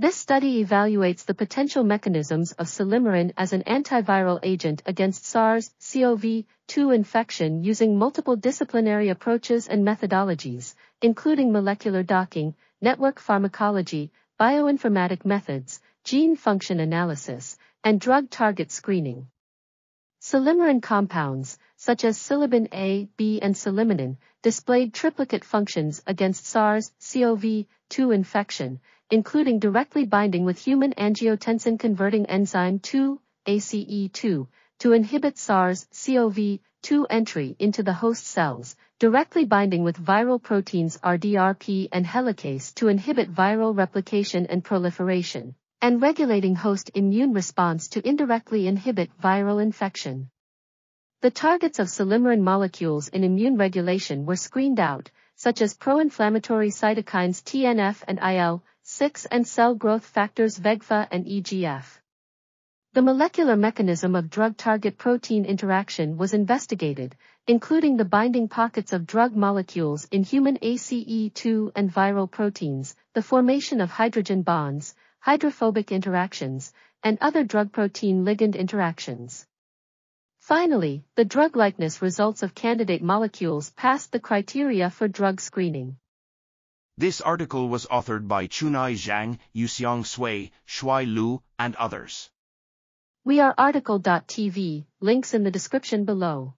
This study evaluates the potential mechanisms of silymarin as an antiviral agent against SARS-CoV-2 infection using multiple disciplinary approaches and methodologies, including molecular docking, network pharmacology, bioinformatic methods, gene function analysis, and drug target screening. Silymarin compounds, such as silybin A, B and silymonin, displayed triplicate functions against SARS-CoV-2 infection, including directly binding with human angiotensin converting enzyme 2, ACE2, to inhibit SARS-CoV-2 entry into the host cells, directly binding with viral proteins RDRP and helicase to inhibit viral replication and proliferation, and regulating host immune response to indirectly inhibit viral infection. The targets of silymarin molecules in immune regulation were screened out, such as pro-inflammatory cytokines TNF and IL, 6 and cell growth factors VEGF and EGF. The molecular mechanism of drug-target protein interaction was investigated, including the binding pockets of drug molecules in human ACE2 and viral proteins, the formation of hydrogen bonds, hydrophobic interactions, and other drug-protein ligand interactions. Finally, the drug likeness results of candidate molecules passed the criteria for drug screening. This article was authored by Chunye Zhang, Yuxiang Sui, Shuai Liu, and others. We are RTCL.TV, links in the description below.